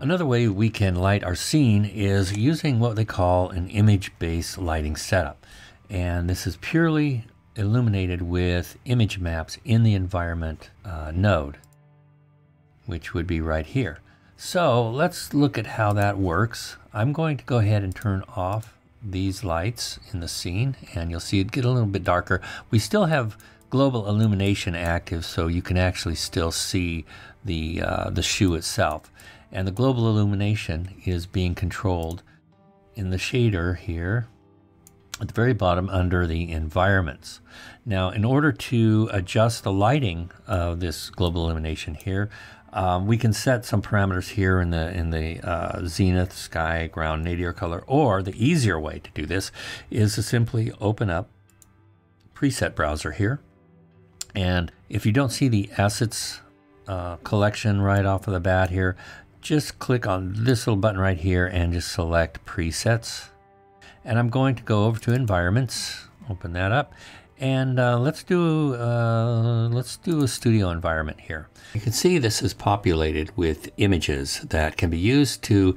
Another way we can light our scene is using what they call an image-based lighting setup. And this is purely illuminated with image maps in the environment uh, node, which would be right here. So let's look at how that works. I'm going to go ahead and turn off these lights in the scene and you'll see it get a little bit darker. We still have global illumination active so you can actually still see the, uh, the shoe itself. And the global illumination is being controlled in the shader here at the very bottom under the environments. Now, in order to adjust the lighting of this global illumination here, um, we can set some parameters here in the in the uh, zenith, sky, ground, nadir color. Or the easier way to do this is to simply open up preset browser here. And if you don't see the assets uh, collection right off of the bat here, just click on this little button right here and just select presets. And I'm going to go over to environments, open that up, and uh, let's do uh, let's do a studio environment here. You can see this is populated with images that can be used to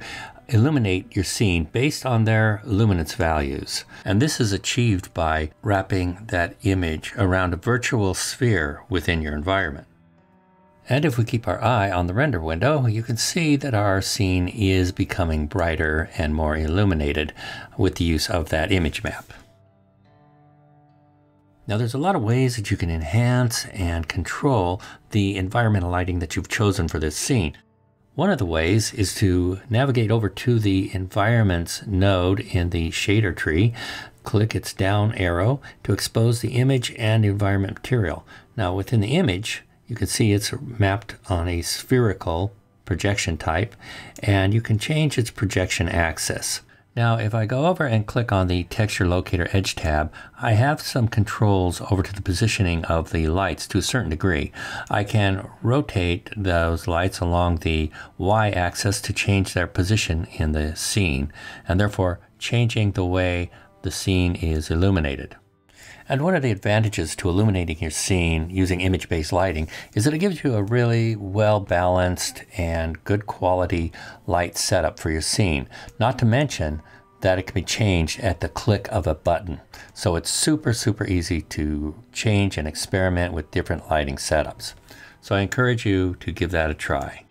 illuminate your scene based on their luminance values. And this is achieved by wrapping that image around a virtual sphere within your environment. And if we keep our eye on the render window, you can see that our scene is becoming brighter and more illuminated with the use of that image map. Now there's a lot of ways that you can enhance and control the environmental lighting that you've chosen for this scene. One of the ways is to navigate over to the environments node in the shader tree, click its down arrow to expose the image and environment material. Now within the image, you can see it's mapped on a spherical projection type and you can change its projection axis. Now if I go over and click on the texture locator edge tab, I have some controls over to the positioning of the lights to a certain degree. I can rotate those lights along the Y axis to change their position in the scene and therefore changing the way the scene is illuminated. And one of the advantages to illuminating your scene using image-based lighting is that it gives you a really well-balanced and good quality light setup for your scene. Not to mention that it can be changed at the click of a button. So it's super, super easy to change and experiment with different lighting setups. So I encourage you to give that a try.